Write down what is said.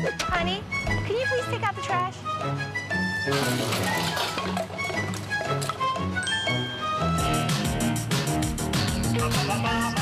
Honey, can you please take out the trash? Ba, ba, ba,